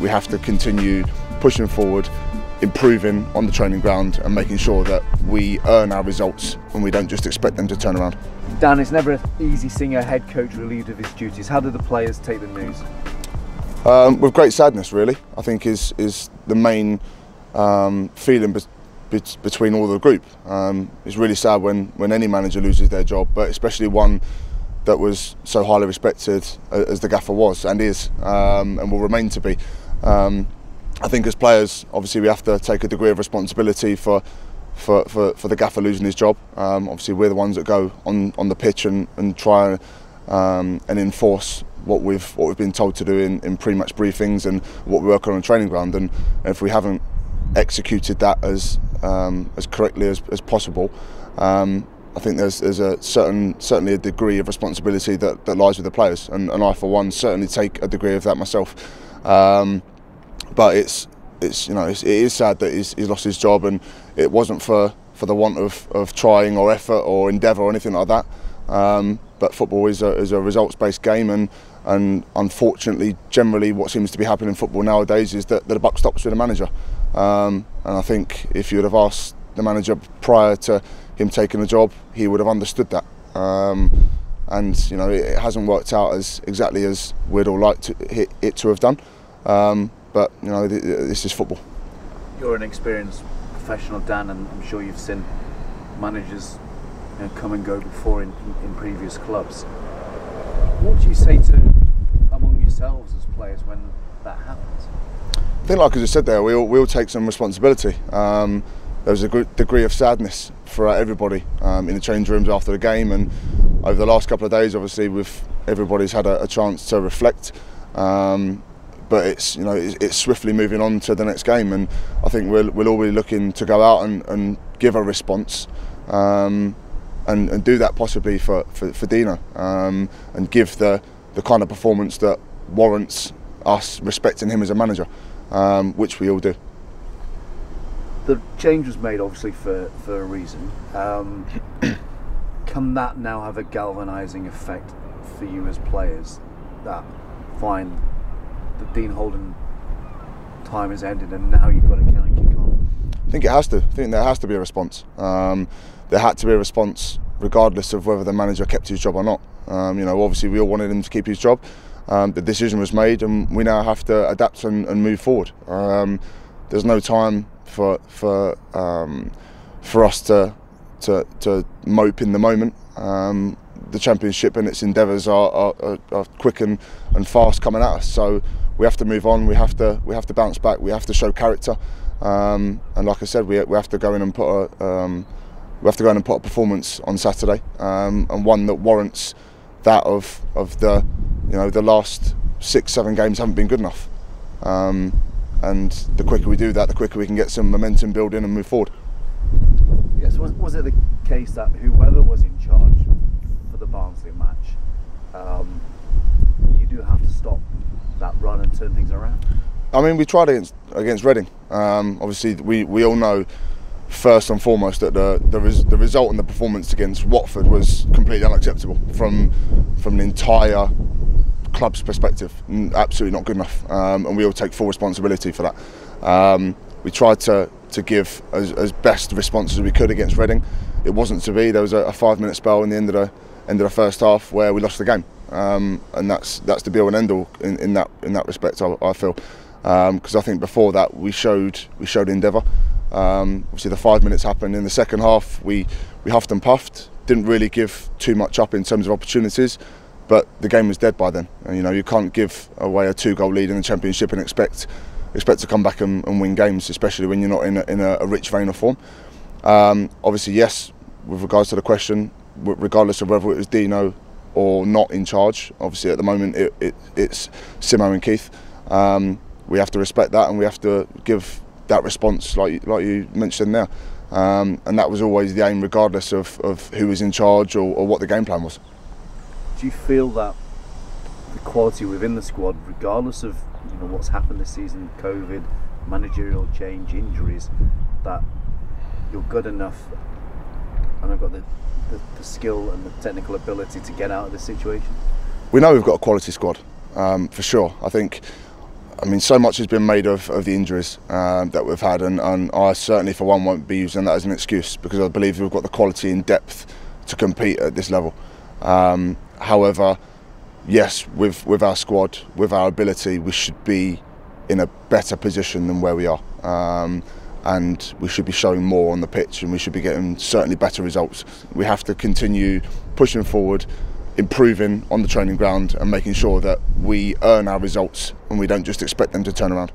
we have to continue pushing forward, improving on the training ground and making sure that we earn our results and we don't just expect them to turn around. Dan, it's never easy seeing a head coach relieved of his duties. How did the players take the news? Um, with great sadness, really. I think is is the main um, feeling be be between all the group. Um, it's really sad when when any manager loses their job, but especially one that was so highly respected as the gaffer was and is um, and will remain to be. Um, I think as players, obviously, we have to take a degree of responsibility for for, for, for the gaffer losing his job. Um, obviously, we're the ones that go on, on the pitch and, and try um, and enforce what we've what we've been told to do in, in pre-match briefings and what we work on on training ground. And if we haven't executed that as um, as correctly as, as possible, um, I think there's there's a certain certainly a degree of responsibility that, that lies with the players, and, and I for one certainly take a degree of that myself. Um, but it's it's you know it's, it is sad that he's, he's lost his job, and it wasn't for for the want of, of trying or effort or endeavour or anything like that. Um, but football is a, is a results-based game, and and unfortunately, generally, what seems to be happening in football nowadays is that, that the buck stops with the manager. Um, and I think if you would have asked the manager prior to him taking the job, he would have understood that. Um, and you know, it hasn't worked out as exactly as we'd all like to, it, it to have done. Um, but you know, this is football. You're an experienced professional, Dan, and I'm sure you've seen managers you know, come and go before in, in previous clubs. What do you say to among yourselves as players when that happens? I think, like as I said there, we all, we all take some responsibility. Um, there was a degree of sadness for everybody um, in the change rooms after the game, and over the last couple of days, obviously, with everybody's had a, a chance to reflect. Um, but it's you know it's, it's, swiftly moving on to the next game, and I think we'll, we'll all be looking to go out and, and give a response. Um, and, and, do that possibly for, for, for Dino um, and give the, the kind of performance that warrants us respecting him as a manager, um, which we all do. The change was made obviously for, for a reason. Um, can that now have a galvanising effect for you as players that fine the Dean Holden time has ended and now you've got to kind of kick on? I think it has to. I think there has to be a response. Um, there had to be a response regardless of whether the manager kept his job or not. Um, you know, obviously we all wanted him to keep his job. Um, the decision was made, and we now have to adapt and, and move forward. Um, there's no time for for um, for us to, to to mope in the moment. Um, the championship and its endeavours are, are, are, quick and, and fast coming at us. So we have to move on. We have to we have to bounce back. We have to show character. Um, and like I said, we, we have to go in and put a um, we have to go in and put a performance on Saturday, um, and one that warrants that of of the you know the last six seven games haven't been good enough. And the quicker we do that, the quicker we can get some momentum building and move forward. Yes, was, was it the case that whoever was in charge for the Barnsley match, um, you do have to stop that run and turn things around? I mean, we tried against against Reading. Um, obviously, we, we all know first and foremost that the the, res, the result and the performance against Watford was completely unacceptable from from the entire club's perspective. Absolutely not good enough, um, and we all take full responsibility for that. Um, we tried to to give as, as best response as we could against Reading. It wasn't to be. There was a, a five minute spell in the end of the end of the first half where we lost the game, um, and that's that's the be all and end all in, in that in that respect. I, I feel because um, I think before that we showed we showed endeavour. Um, obviously, the five minutes happened in the second half. We we huffed and puffed. Didn't really give too much up in terms of opportunities, but the game was dead by then. And, you know, you can't give away a two-goal lead in the championship and expect expect to come back and, and win games, especially when you're not in a, in a, a rich vein of form. Um, obviously, yes, with regards to the question, regardless of whether it was Dino or not in charge. Obviously, at the moment, it, it, it's Simo and Keith. Um, we have to respect that, and we have to give that response, like like you mentioned there. Um, and that was always the aim, regardless of, of who was in charge or, or what the game plan was. Do you feel that the quality within the squad, regardless of you know what's happened this season, COVID, managerial change, injuries, that you're good enough, and I've got the, the, the skill and the technical ability to get out of this situation? We know we've got a quality squad, um, for sure. I think I mean, so much has been made of, of the injuries um, that we've had, and, and I certainly, for one, won't be using that as an excuse because I believe we've got the quality and depth to compete at this level. Um, however, yes, with, with our squad, with our ability, we should be in a better position than where we are. Um, and we should be showing more on the pitch and we should be getting certainly better results. We have to continue pushing forward, improving on the training ground and making sure that we earn our results and we don't just expect them to turn around.